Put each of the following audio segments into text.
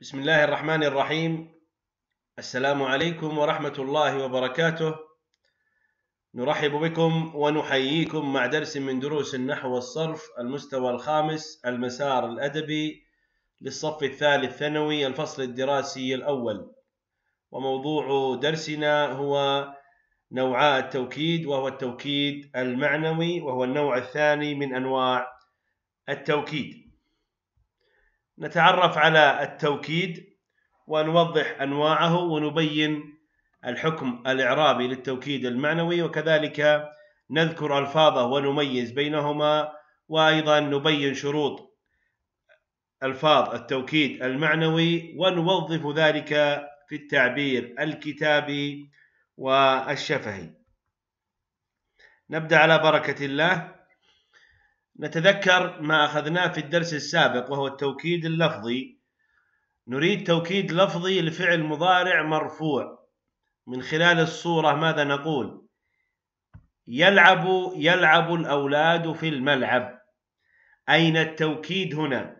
بسم الله الرحمن الرحيم. السلام عليكم ورحمة الله وبركاته. نرحب بكم ونحييكم مع درس من دروس النحو والصرف المستوى الخامس المسار الأدبي للصف الثالث ثانوي الفصل الدراسي الأول. وموضوع درسنا هو نوعاء التوكيد وهو التوكيد المعنوي وهو النوع الثاني من أنواع التوكيد. نتعرف على التوكيد ونوضح أنواعه ونبين الحكم الإعرابي للتوكيد المعنوي وكذلك نذكر ألفاظه ونميز بينهما وأيضا نبين شروط ألفاظ التوكيد المعنوي ونوظف ذلك في التعبير الكتابي والشفهي. نبدأ على بركة الله. نتذكر ما أخذناه في الدرس السابق وهو التوكيد اللفظي. نريد توكيد لفظي لفعل مضارع مرفوع. من خلال الصورة ماذا نقول؟ يلعب يلعب الأولاد في الملعب. أين التوكيد هنا؟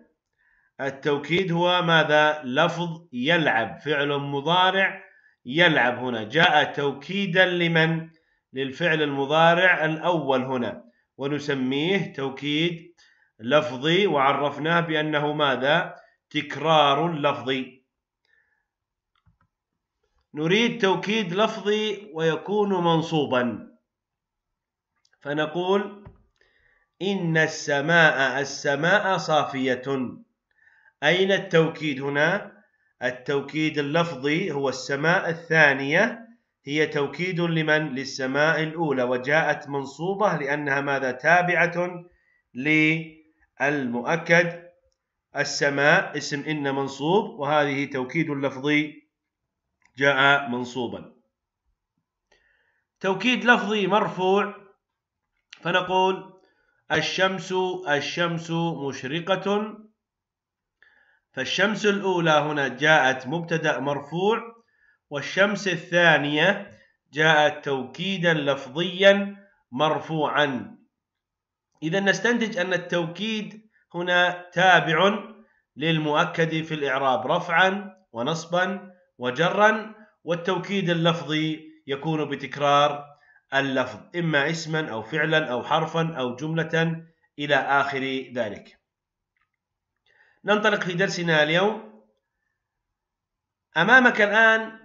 التوكيد هو ماذا؟ لفظ يلعب فعل مضارع يلعب هنا. جاء توكيدا لمن؟ للفعل المضارع الأول هنا. ونسميه توكيد لفظي وعرفناه بأنه ماذا؟ تكرار لفظي. نريد توكيد لفظي ويكون منصوبا. فنقول إن السماء السماء صافية. أين التوكيد هنا؟ التوكيد اللفظي هو السماء الثانية هي توكيد لمن؟ للسماء الأولى. وجاءت منصوبة لأنها ماذا؟ تابعة للمؤكد. السماء اسم إن منصوب. وهذه توكيد لفظي جاء منصوبا. توكيد لفظي مرفوع. فنقول الشمس الشمس مشرقة. فالشمس الأولى هنا جاءت مبتدأ مرفوع. والشمس الثانية جاءت توكيدا لفظيا مرفوعا. إذا نستنتج أن التوكيد هنا تابع للمؤكد في الإعراب رفعا ونصبا وجرا والتوكيد اللفظي يكون بتكرار اللفظ إما اسما أو فعلا أو حرفا أو جملة إلى آخر ذلك. ننطلق في درسنا اليوم. أمامك الآن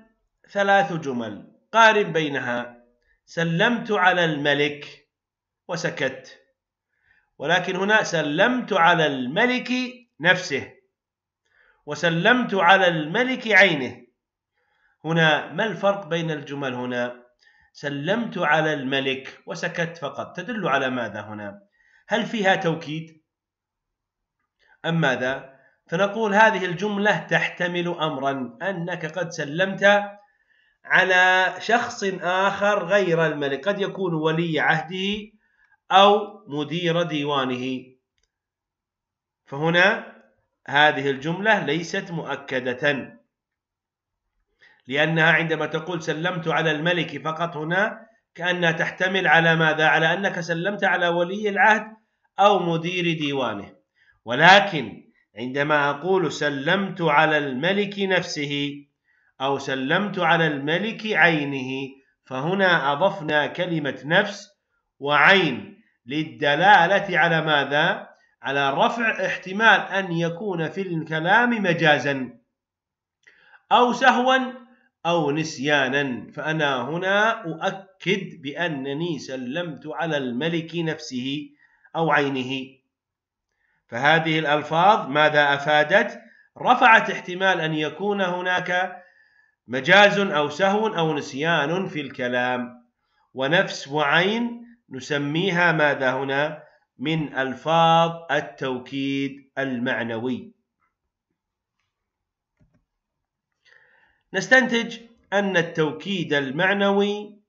ثلاث جمل. قارن بينها. سلمت على الملك وسكت. ولكن هنا سلمت على الملك نفسه. وسلمت على الملك عينه. هنا ما الفرق بين الجمل هنا؟ سلمت على الملك وسكت فقط. تدل على ماذا هنا؟ هل فيها توكيد؟ أم ماذا؟ فنقول هذه الجملة تحتمل أمرا. أنك قد سلمت على شخص آخر غير الملك. قد يكون ولي عهده أو مدير ديوانه. فهنا هذه الجملة ليست مؤكدة. لأنها عندما تقول سلمت على الملك فقط هنا كأنها تحتمل على ماذا؟ على أنك سلمت على ولي العهد أو مدير ديوانه. ولكن عندما أقول سلمت على الملك نفسه أو سلمت على الملك عينه فهنا أضفنا كلمة نفس وعين للدلالة على ماذا؟ على رفع احتمال أن يكون في الكلام مجازا أو سهوا أو نسيانا فأنا هنا أؤكد بأنني سلمت على الملك نفسه أو عينه فهذه الألفاظ ماذا أفادت؟ رفعت احتمال أن يكون هناك مجاز أو سهو أو نسيان في الكلام ونفس وعين نسميها ماذا هنا؟ من ألفاظ التوكيد المعنوي. نستنتج أن التوكيد المعنوي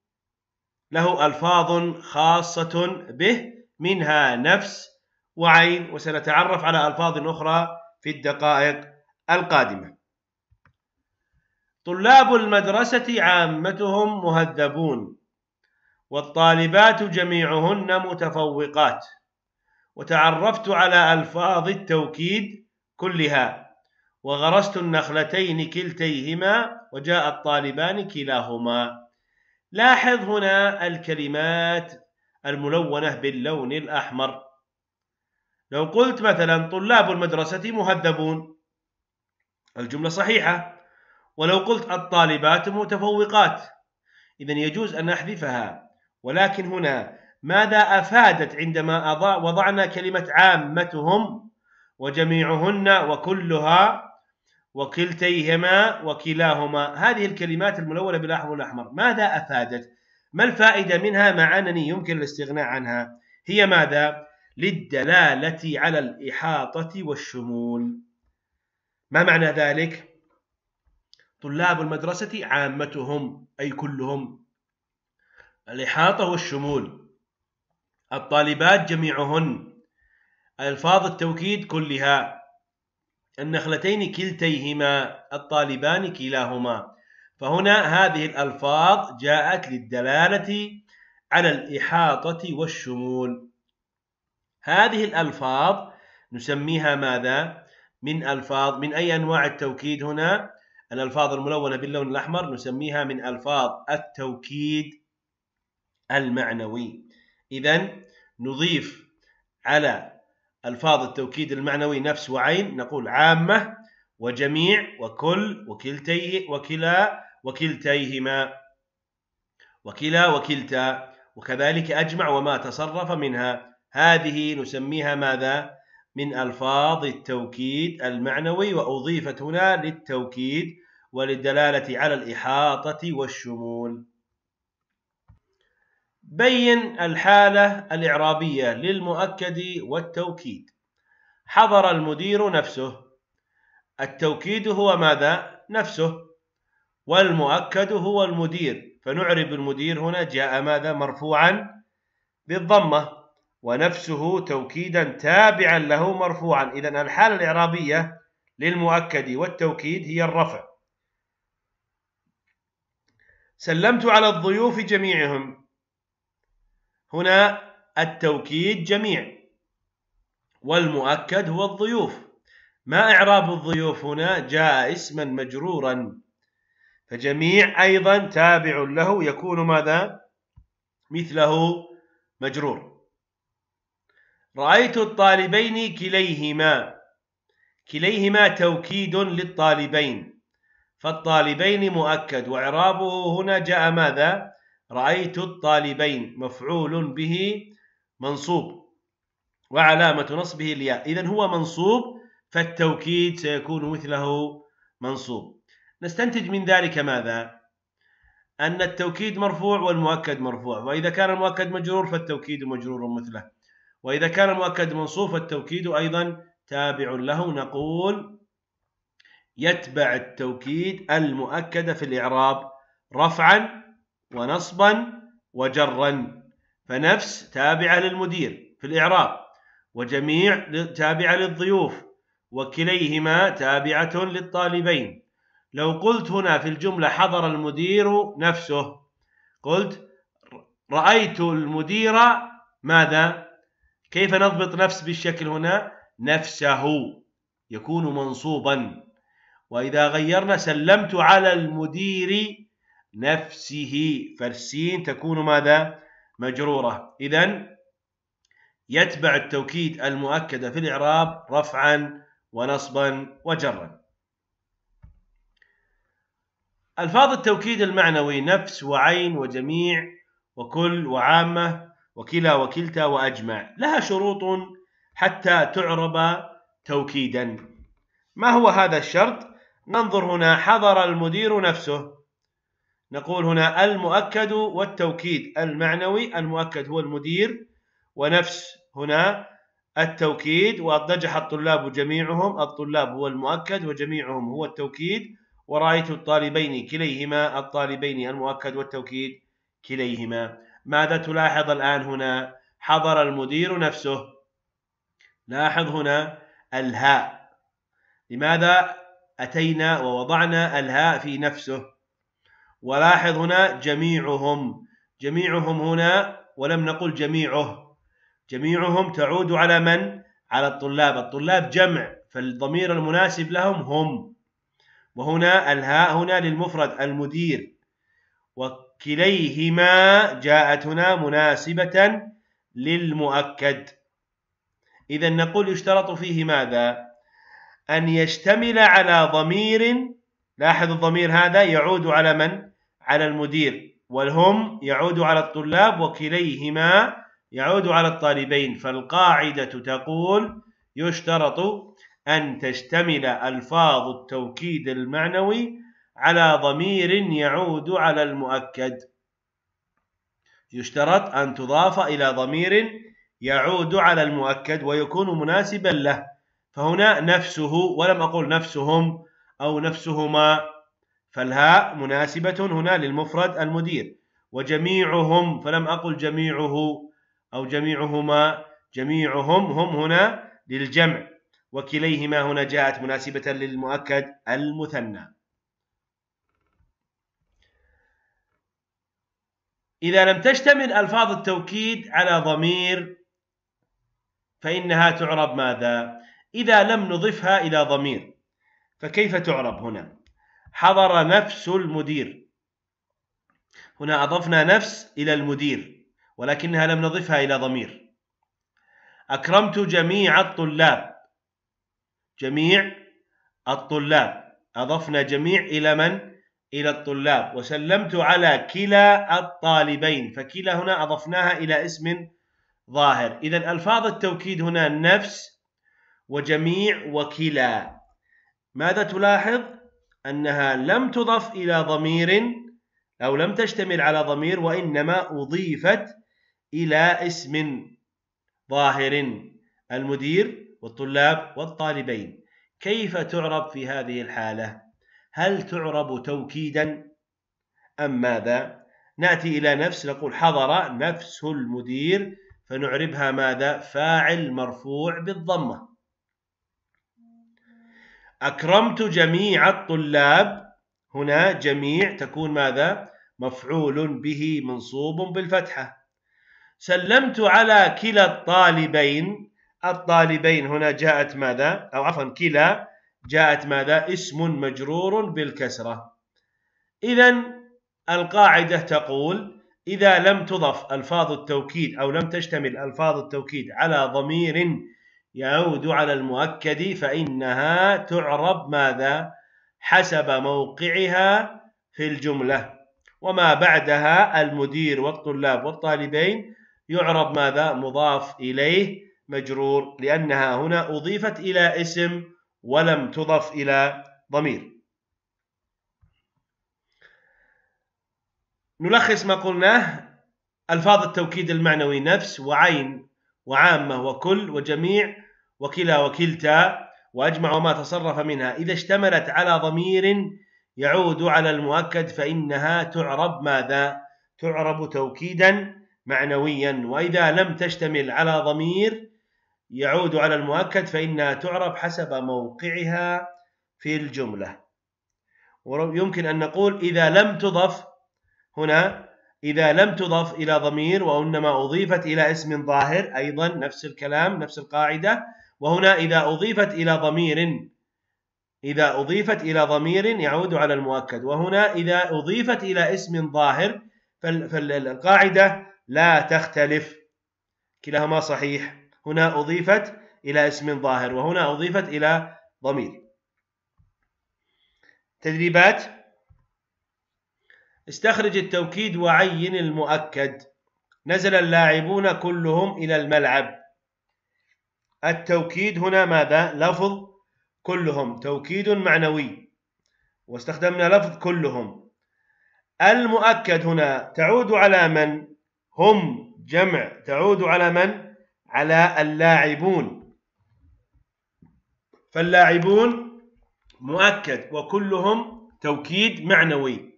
له ألفاظ خاصة به منها نفس وعين وسنتعرف على ألفاظ أخرى في الدقائق القادمة. طلاب المدرسة عامتهم مهذبون والطالبات جميعهن متفوقات. وتعرفت على ألفاظ التوكيد كلها وغرست النخلتين كلتيهما وجاء الطالبان كلاهما. لاحظ هنا الكلمات الملونة باللون الأحمر. لو قلت مثلا طلاب المدرسة مهذبون الجملة صحيحة. ولو قلت الطالبات متفوقات إذا يجوز أن نحذفها ولكن هنا ماذا أفادت عندما وضعنا كلمة عامتهم وجميعهن وكلها وكلتيهما وكلاهما هذه الكلمات الملونة بالأحمر والأحمر ماذا أفادت؟ ما الفائدة منها مع أنني يمكن الاستغناء عنها؟ هي ماذا؟ للدلالة على الإحاطة والشمول ما معنى ذلك؟ طلاب المدرسة عامتهم أي كلهم. الإحاطة والشمول. الطالبات جميعهن. ألفاظ التوكيد كلها. النخلتين كلتيهما الطالبان كلاهما. فهنا هذه الألفاظ جاءت للدلالة على الإحاطة والشمول. هذه الألفاظ نسميها ماذا؟ من ألفاظ من أي أنواع التوكيد هنا؟ الألفاظ الملونة باللون الأحمر نسميها من ألفاظ التوكيد المعنوي. إذا نضيف على ألفاظ التوكيد المعنوي نفس وعين نقول عامة وجميع وكل وكلتيه وكلا وكلتيهما. وكلا وكلتا وكذلك أجمع وما تصرف منها. هذه نسميها ماذا؟ من ألفاظ التوكيد المعنوي وأضيفت هنا للتوكيد وللدلالة على الإحاطة والشمول. بين الحالة الإعرابية للمؤكد والتوكيد. حضر المدير نفسه. التوكيد هو ماذا؟ نفسه. والمؤكد هو المدير. فنعرب المدير هنا جاء ماذا؟ مرفوعا بالضمة. ونفسه توكيدا تابعا له مرفوعا. إذا الحالة الإعرابية للمؤكد والتوكيد هي الرفع. سلمت على الضيوف جميعهم. هنا التوكيد جميع. والمؤكد هو الضيوف. ما إعراب الضيوف هنا؟ جاء اسما مجرورا. فجميع أيضا تابع له يكون ماذا؟ مثله مجرور. رأيت الطالبين كليهما. كليهما توكيد للطالبين. فالطالبين مؤكد وإعرابه هنا جاء ماذا؟ رأيت الطالبين مفعول به منصوب وعلامة نصبه الياء. إذن هو منصوب فالتوكيد سيكون مثله منصوب. نستنتج من ذلك ماذا؟ أن التوكيد مرفوع والمؤكد مرفوع وإذا كان المؤكد مجرور فالتوكيد مجرور مثله. وإذا كان المؤكد منصوب فالتوكيد أيضا تابع له. نقول يتبع التوكيد المؤكد في الإعراب رفعا ونصبا وجرا فنفس تابعة للمدير في الإعراب وجميع تابعة للضيوف وكليهما تابعة للطالبين. لو قلت هنا في الجملة حضر المدير نفسه قلت رأيت المدير ماذا؟ كيف نضبط نفس بالشكل هنا؟ نفسه يكون منصوبا. وإذا غيرنا سلمت على المدير نفسه فالسين تكون ماذا؟ مجرورة. إذا يتبع التوكيد المؤكد في الإعراب رفعا ونصبا وجرا. ألفاظ التوكيد المعنوي نفس وعين وجميع وكل وعامة وكلا وكلتا وأجمع. لها شروط حتى تعرب توكيدا. ما هو هذا الشرط؟ ننظر هنا حضر المدير نفسه. نقول هنا المؤكد والتوكيد. المعنوي المؤكد هو المدير ونفس هنا التوكيد. وأضجح الطلاب جميعهم. الطلاب هو المؤكد وجميعهم هو التوكيد. ورأيت الطالبين كليهما الطالبين المؤكد والتوكيد كليهما. ماذا تلاحظ الآن هنا؟ حضر المدير نفسه. لاحظ هنا الهاء. لماذا أتينا ووضعنا الهاء في نفسه؟ ولاحظ هنا جميعهم. جميعهم هنا ولم نقل جميعه. جميعهم تعود على من؟ على الطلاب. الطلاب جمع فالضمير المناسب لهم هم. وهنا الهاء هنا للمفرد المدير. وكليهما جاءت هنا مناسبة للمؤكد. إذا نقول يشترط فيه ماذا؟ أن يشتمل على ضمير لاحظ الضمير هذا يعود على من؟ على المدير. والهم يعود على الطلاب وكليهما يعود على الطالبين. فالقاعدة تقول يشترط أن تشتمل ألفاظ التوكيد المعنوي على ضمير يعود على المؤكد. يشترط أن تضاف إلى ضمير يعود على المؤكد ويكون مناسبا له. فهنا نفسه ولم أقل نفسهم أو نفسهما فالهاء مناسبة هنا للمفرد المدير. وجميعهم فلم أقل جميعه أو جميعهما جميعهم هم هنا للجمع. وكليهما هنا جاءت مناسبة للمؤكد المثنى. إذا لم تشتمل ألفاظ التوكيد على ضمير فإنها تعرب ماذا؟ إذا لم نضفها إلى ضمير فكيف تعرب هنا؟ حضر نفس المدير هنا أضفنا نفس إلى المدير ولكنها لم نضفها إلى ضمير أكرمت جميع الطلاب جميع الطلاب أضفنا جميع إلى من؟ إلى الطلاب وسلمت على كلا الطالبين فكلا هنا أضفناها إلى اسم ظاهر إذا ألفاظ التوكيد هنا نفس وجميع وكلا ماذا تلاحظ؟ أنها لم تضف إلى ضمير أو لم تشتمل على ضمير وإنما أضيفت إلى اسم ظاهر المدير والطلاب والطالبين كيف تعرب في هذه الحالة؟ هل تعرب توكيدا أم ماذا؟ نأتي إلى نفس نقول حضر نفس المدير فنعربها ماذا؟ فاعل مرفوع بالضمة أكرمت جميع الطلاب هنا جميع تكون ماذا؟ مفعول به منصوب بالفتحة سلمت على كلا الطالبين الطالبين هنا جاءت ماذا أو عفوا كلا جاءت ماذا؟ اسم مجرور بالكسرة. إذا القاعدة تقول إذا لم تضف ألفاظ التوكيد أو لم تشتمل ألفاظ التوكيد على ضمير يعود على المؤكد فإنها تعرب ماذا؟ حسب موقعها في الجملة. وما بعدها المدير والطلاب والطالبين يعرب ماذا؟ مضاف إليه مجرور لأنها هنا أضيفت إلى اسم ولم تضف إلى ضمير. نلخص ما قلناه ألفاظ التوكيد المعنوي نفس وعين وعامة وكل وجميع وكلا وكلتا وأجمع وما تصرف منها. إذا اشتملت على ضمير يعود على المؤكد فإنها تعرب ماذا؟ تعرب توكيدا معنويا. وإذا لم تشتمل على ضمير يعود على المؤكد فإنها تعرب حسب موقعها في الجملة. ويمكن أن نقول إذا لم تضف هنا إذا لم تضف إلى ضمير وإنما أضيفت إلى اسم ظاهر أيضا نفس الكلام نفس القاعدة. وهنا إذا أضيفت إلى ضمير إذا أضيفت إلى ضمير يعود على المؤكد. وهنا إذا أضيفت إلى اسم ظاهر فالقاعدة لا تختلف. كلاهما صحيح. هنا أضيفت إلى اسم ظاهر وهنا أضيفت إلى ضمير. تدريبات. استخرج التوكيد وعين المؤكد. نزل اللاعبون كلهم إلى الملعب. التوكيد هنا ماذا؟ لفظ كلهم توكيد معنوي. واستخدمنا لفظ كلهم. المؤكد هنا تعود على من؟ هم جمع تعود على من؟ على اللاعبون. فاللاعبون مؤكد وكلهم توكيد معنوي.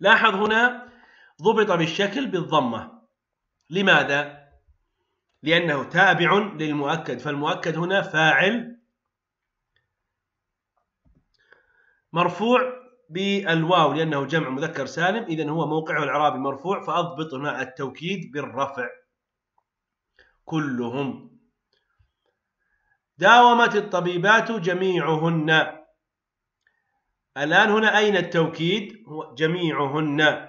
لاحظ هنا ضبط بالشكل بالضمة. لماذا؟ لأنه تابع للمؤكد فالمؤكد هنا فاعل مرفوع بالواو لأنه جمع مذكر سالم. إذن هو موقعه العرابي مرفوع فأضبط هنا التوكيد بالرفع. كلهم. داومت الطبيبات جميعهن. الآن هنا أين التوكيد؟ جميعهن.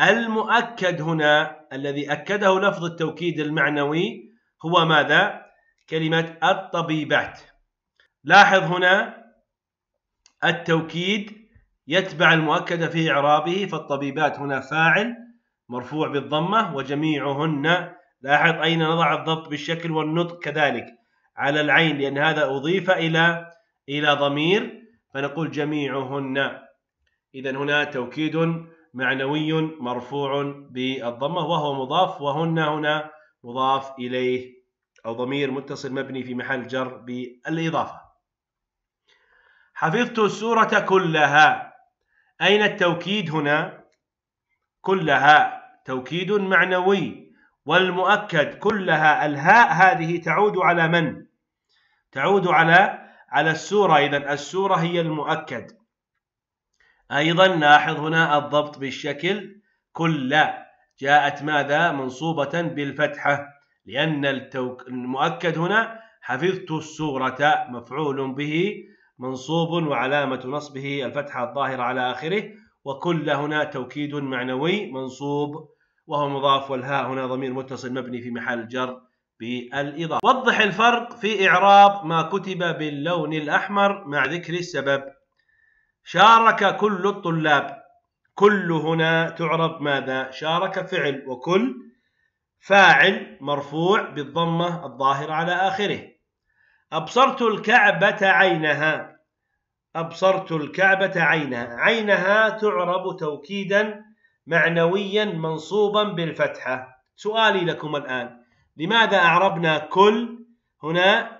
المؤكد هنا الذي أكده لفظ التوكيد المعنوي هو ماذا؟ كلمة الطبيبات. لاحظ هنا التوكيد يتبع المؤكد في إعرابه فالطبيبات هنا فاعل مرفوع بالضمة وجميعهن. لاحظ أين نضع الضبط بالشكل والنطق كذلك. على العين لأن هذا أضيف إلى إلى ضمير فنقول جميعهن. إذا هنا توكيد معنوي مرفوع بالضمة وهو مضاف وهن هنا مضاف إليه. أو ضمير متصل مبني في محل جر بالإضافة. حفظت السورة كلها. أين التوكيد هنا؟ كلها. توكيد معنوي والمؤكد كلها الهاء هذه تعود على من؟ تعود على على السورة. إذا السورة هي المؤكد. أيضا لاحظ هنا الضبط بالشكل كل جاءت ماذا؟ منصوبة بالفتحة لأن التوك... المؤكد هنا حفظت السورة مفعول به منصوب وعلامة نصبه الفتحة الظاهرة على آخره وكل هنا توكيد معنوي منصوب وهو مضاف والهاء هنا ضمير متصل مبني في محل جر بالإضافة. وضح الفرق في إعراب ما كتب باللون الأحمر مع ذكر السبب. شارك كل الطلاب. كل هنا تعرب ماذا؟ شارك فعل وكل فاعل مرفوع بالضمة الظاهرة على آخره. أبصرت الكعبة عينها. أبصرت الكعبة عينها. عينها تعرب توكيدا معنويا منصوبا بالفتحة. سؤالي لكم الآن لماذا أعربنا كل هنا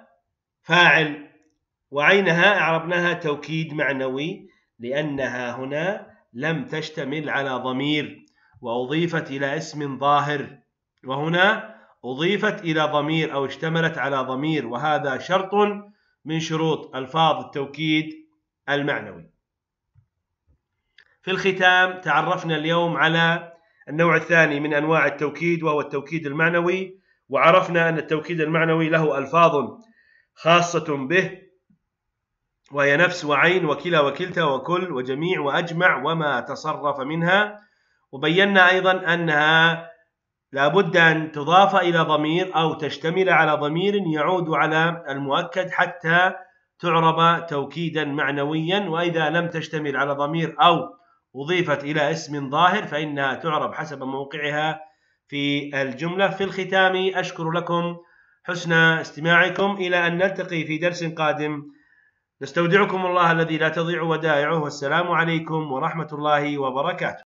فاعل؟ وعينها أعربناها توكيد معنوي لأنها هنا لم تشتمل على ضمير وأضيفت إلى اسم ظاهر وهنا أضيفت إلى ضمير أو اشتملت على ضمير وهذا شرط من شروط ألفاظ التوكيد المعنوي. في الختام تعرفنا اليوم على النوع الثاني من أنواع التوكيد وهو التوكيد المعنوي وعرفنا أن التوكيد المعنوي له ألفاظ خاصة به وهي نفس وعين وكلا وكلتا وكل وجميع وأجمع وما تصرف منها. وبينا أيضا أنها لابد أن تضاف إلى ضمير أو تشتمل على ضمير يعود على المؤكد حتى تعرب توكيدا معنويا وإذا لم تشتمل على ضمير أو أضيفت إلى اسم ظاهر فإنها تعرب حسب موقعها في الجملة. في الختام أشكر لكم حسن استماعكم إلى أن نلتقي في درس قادم. نستودعكم الله الذي لا تضيع ودائعه. والسلام عليكم ورحمة الله وبركاته.